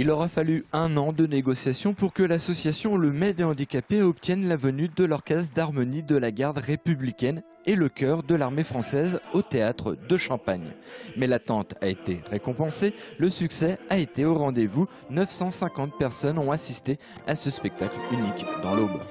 Il aura fallu un an de négociations pour que l'association Le Mai des handicapés obtienne la venue de l'orchestre d'harmonie de la garde républicaine et le chœur de l'armée française au théâtre de Champagne. Mais l'attente a été récompensée, le succès a été au rendez-vous. 950 personnes ont assisté à ce spectacle unique dans l'Aube.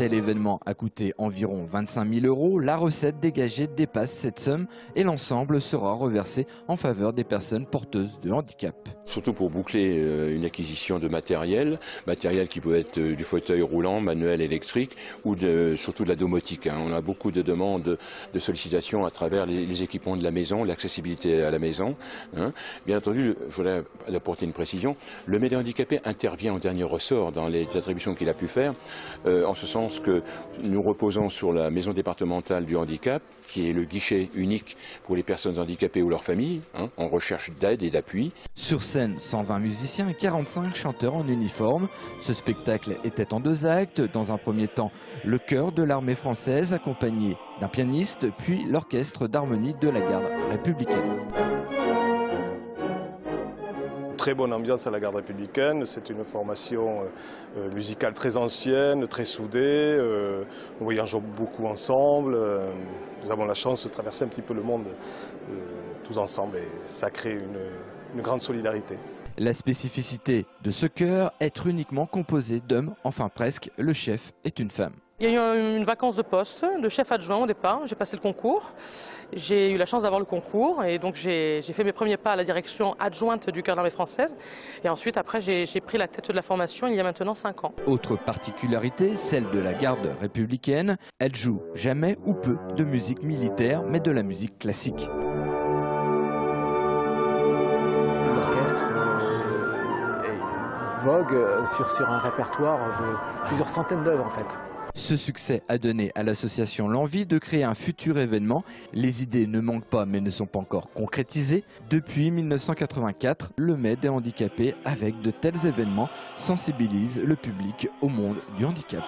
Tel événement a coûté environ 25 000 euros. La recette dégagée dépasse cette somme et l'ensemble sera reversé en faveur des personnes porteuses de handicap. Surtout pour boucler euh, une acquisition de matériel, matériel qui peut être euh, du fauteuil roulant, manuel, électrique ou surtout de la domotique. hein. On a beaucoup de demandes de sollicitations à travers les, équipements de la maison, l'accessibilité à la maison. hein. Bien entendu, je voudrais apporter une précision, le média handicapé intervient en dernier ressort dans les attributions qu'il a pu faire, euh, en ce sens que nous reposons sur la maison départementale du handicap, qui est le guichet unique pour les personnes handicapées ou leurs familles, hein, en recherche d'aide et d'appui. Sur scène, 120 musiciens et 45 chanteurs en uniforme. Ce spectacle était en deux actes. Dans un premier temps, le chœur de l'armée française accompagné d'un pianiste, puis l'orchestre d'harmonie de la garde républicaine. Très bonne ambiance à la garde républicaine, c'est une formation euh, euh, musicale très ancienne, très soudée, euh, nous voyageons beaucoup ensemble, nous avons la chance de traverser un petit peu le monde tous ensemble et ça crée une, une grande solidarité. La spécificité de ce chœur, être uniquement composé d'hommes, enfin presque, le chef est une femme. Il y a eu une vacance de poste de chef adjoint au départ. J'ai passé le concours. J'ai eu la chance d'avoir le concours et donc j'ai fait mes premiers pas à la direction adjointe du cœur d'armée française. Et ensuite, après, j'ai pris la tête de la formation il y a maintenant 5 ans. Autre particularité, celle de la garde républicaine, elle joue jamais ou peu de musique militaire, mais de la musique classique. L'orchestre euh, est- vogue euh, sur, sur un répertoire de plusieurs centaines d'œuvres en fait. Ce succès a donné à l'association l'envie de créer un futur événement. Les idées ne manquent pas mais ne sont pas encore concrétisées. Depuis 1984, le Mai des handicapés, avec de tels événements, sensibilise le public au monde du handicap.